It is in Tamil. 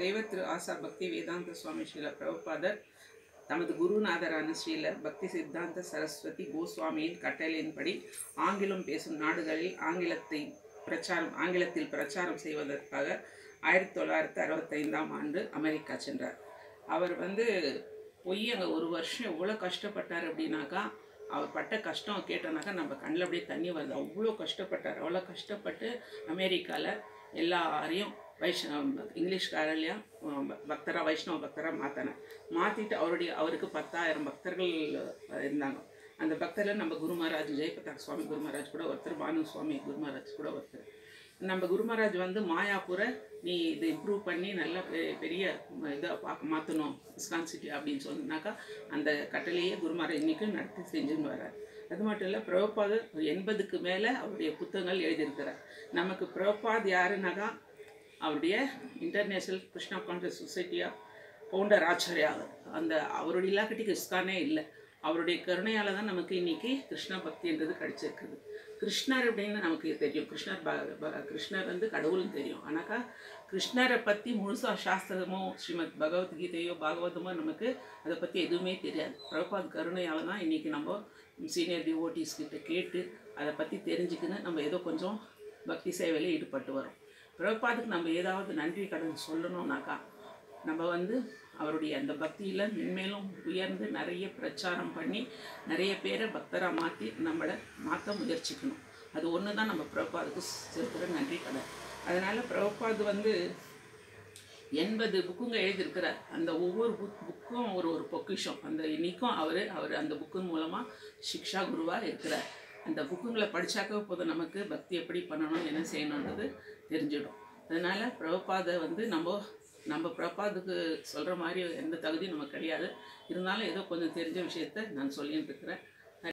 தெய்வ திரு ஆசா பக்தி வேதாந்த சுவாமி ஸ்ரீல பிரபுபாதர் தமது குருநாதரான ஸ்ரீல பக்தி சித்தாந்த சரஸ்வதி கோஸ்வாமியின் கட்டளையின்படி ஆங்கிலம் பேசும் நாடுகளில் ஆங்கிலத்தை பிரச்சாரம் ஆங்கிலத்தில் பிரச்சாரம் செய்வதற்காக ஆயிரத்தி தொள்ளாயிரத்தி அறுபத்தைந்தாம் ஆண்டு அமெரிக்கா சென்றார். அவர் வந்து போய் அங்கே ஒரு வருஷம் எவ்வளோ கஷ்டப்பட்டார் அப்படின்னாக்கா அவர் பட்ட கஷ்டம் கேட்டோன்னாக்கா நம்ம கண்ணில் அப்படியே தண்ணி வருது. அவ்வளோ கஷ்டப்பட்டார். அவ்வளோ கஷ்டப்பட்டு அமெரிக்காவில் எல்லாரையும் வைஷ்ணவ இங்கிலீஷ்காரலையும் பக்தராக வைஷ்ணவ பக்தராக மாற்றினேன் மாற்றிட்டு அவருடைய அவருக்கு பத்தாயிரம் பக்தர்கள் இருந்தாங்க. அந்த பக்தரில் நம்ம குரு மகாராஜ் ஜெயபிரதாப் சுவாமி குரு மகாராஜ் கூட ஒருத்தர் பானு சுவாமி குரு மகாராஜ் கூட ஒருத்தர். நம்ம குரு மகாராஜ் வந்து மாயாபுரை நீ இதை இம்ப்ரூவ் பண்ணி நல்லா பெ- பெரிய இதை பார்க்க மாற்றணும் இஸ்கான் சிட்டி அப்படின்னு சொன்னாக்கா அந்த கட்டளையே குரு மகாராஜ் நடத்தி செஞ்சுன்னு வர்றார். அது மட்டும் இல்லை பிரபாத் எண்பதுக்கு மேலே அவருடைய புத்தகங்கள் எழுதியிருக்கிறார். நமக்கு பிரபாத் யாருன்னாக்கா அவருடைய இன்டர்நேஷ்னல் கிருஷ்ணா கான்ஷியஸ் சொசைட்டியா பவுண்டர் ஆச்சாரியா அவர். அந்த அவருடைய இல்லாக்கிட்டே இஸ்கானே இல்லை. அவருடைய கருணையால் தான் நமக்கு இன்றைக்கி கிருஷ்ண பக்தின்றது கிடச்சிருக்குது. கிருஷ்ணர் அப்படின்னு நமக்கு தெரியும். கிருஷ்ணர் ப கிருஷ்ணர் வந்து கடவுள்னு தெரியும். ஆனாக்கா கிருஷ்ணரை பற்றி முழுசாக சாஸ்திரமோ ஸ்ரீமத் பகவத்கீதையோ பாகவதமோ நமக்கு அதை பற்றி எதுவுமே தெரியாது. பிரபாத் கருணையால் தான் இன்றைக்கி நம்ம சீனியர் டிவோட்டிஸ் கிட்ட கேட்டு அதை பற்றி தெரிஞ்சுக்கின்னு நம்ம ஏதோ கொஞ்சம் பக்தி சேவையில் ஈடுபட்டு வரோம். பிரபாத்துக்கு நம்ம ஏதாவது நன்றி கடன் சொல்லணும்னாக்கா நம்ம வந்து அவருடைய அந்த பக்தியில் மென்மேலும் உயர்ந்து நிறைய பிரச்சாரம் பண்ணி நிறைய பேரை பக்தராக மாற்றி நம்மளை மாற்ற முயற்சிக்கணும். அது ஒன்று தான் நம்ம பிரபாதுக்கு செலுத்துகிற நன்றி கடன் அதனால் பிரபாத் வந்து எண்பது புக்குங்க எழுதியிருக்கிறார். அந்த ஒவ்வொரு புக் புக்கும் ஒரு ஒரு பொக்கிஷம். அந்த இன்றைக்கும் அவர் அவர் அந்த புக்கு மூலமாக சிக்ஷா குருவாக இருக்கிறார். அந்த புக்குங்களை படித்தாக்க போதும் நமக்கு பக்தி எப்படி பண்ணணும் என்ன செய்யணுன்றது தெரிஞ்சிடும். அதனால் பிரபாதை வந்து நம்ம நம்ம பிரபாதுக்கு சொல்கிற மாதிரி எந்த தகுதியும் நமக்கு கிடையாது. இருந்தாலும் ஏதோ கொஞ்சம் தெரிஞ்ச விஷயத்த நான் சொல்லிட்டு இருக்கிறேன்.